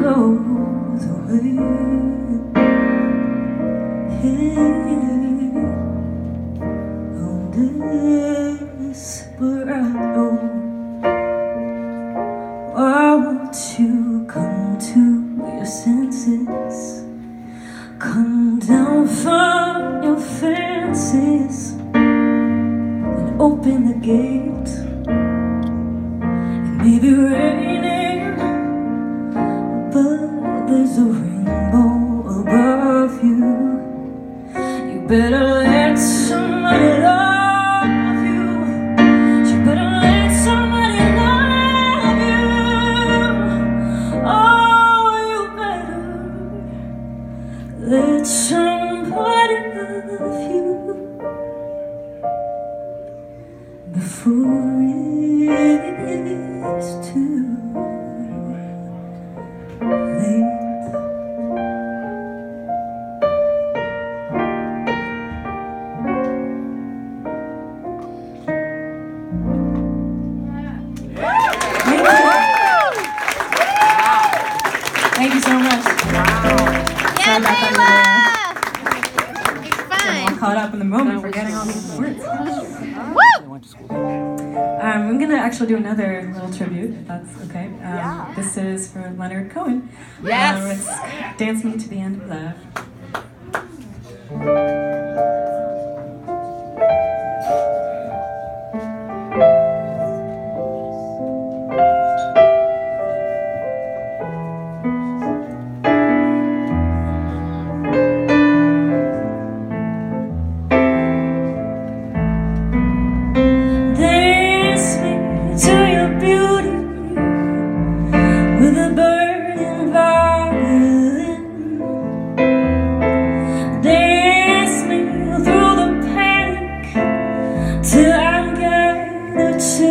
goes away. Hey, on desperado. Why won't you come to your senses? Come down from your fences and open the gate. It may be raining, better let somebody love you. You better let somebody love you. Oh, you better let somebody love you before up in the moment, forgetting all these words. Um, I'm gonna actually do another little tribute, if that's okay. Um, This is for Leonard Cohen. Yes. Um, it's Dance Me to the End of Love. se